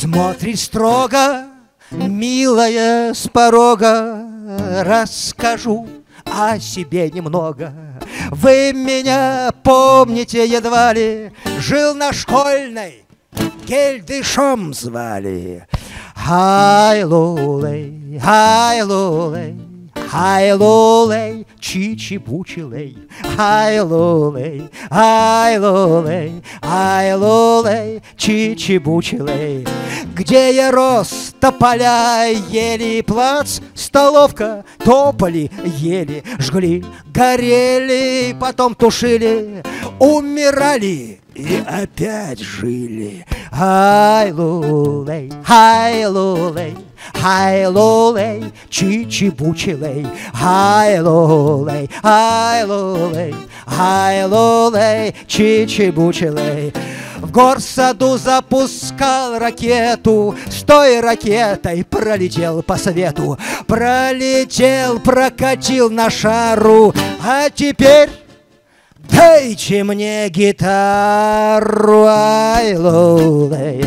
Смотрит строго, милая с порога, Расскажу о себе немного. Вы меня помните едва ли, Жил на школьной, Гельдышом звали. Хай-лулей, хай-лулей, Хай-лулей, чичи-бучилей, Хай-лулей, хай-лулей, хай-лулей, чичи-бучилей. Где я рос, тополя ели плац, Столовка, тополи ели, жгли, горели, потом тушили, умирали и опять жили. Хай-лулей, хай-лулей, Хай-лолей, чичи-бучилей, Хай-лолей, хай-лолей, хай-лолей, чичи-бучилей. В горсаду запускал ракету, с той ракетой пролетел по свету. Пролетел, прокатил на шару, а теперь... Дайте мне гитару, ай лолей,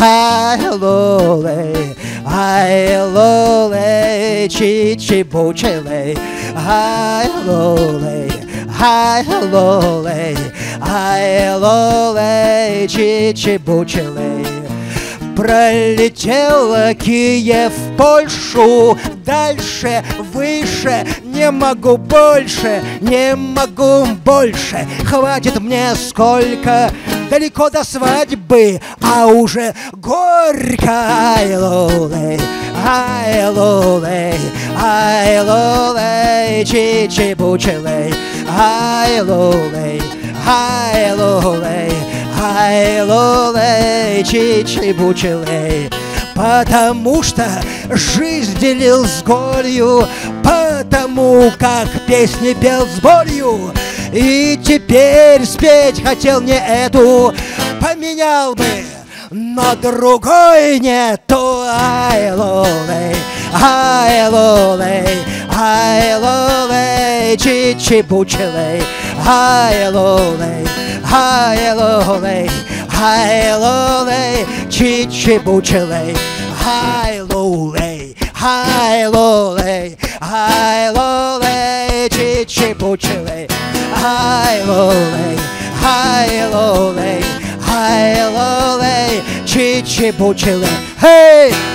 ай лолей, ай лолей, чичи бучелей, ай лолей, ай лолей, ай лолей, чичи бучелей. Пролетел Киев, Польшу, дальше, выше, не могу больше, не могу больше, хватит мне сколько, далеко до свадьбы, а уже горько, ай лолей, ай лолей, ай лолей, чичи-бучелей, ай лолей, ай лолей, ай лолей, чичи-бучелей. Потому что жизнь делил с голью, Потому как песни пел с болью, И теперь спеть хотел не эту, Поменял бы, но другой нету. Ай, лолей, ай, лолей, ай, лолей, чичи-бучелей, ай, лолей, ай, лолей, ай, лолей, чичи-бучелей, ай, лолей, ай, лолей, ай, лолей, чичи-бучелей, ай, лолей, ай, лолей, ай, лолей, чичи-бучелей, hey!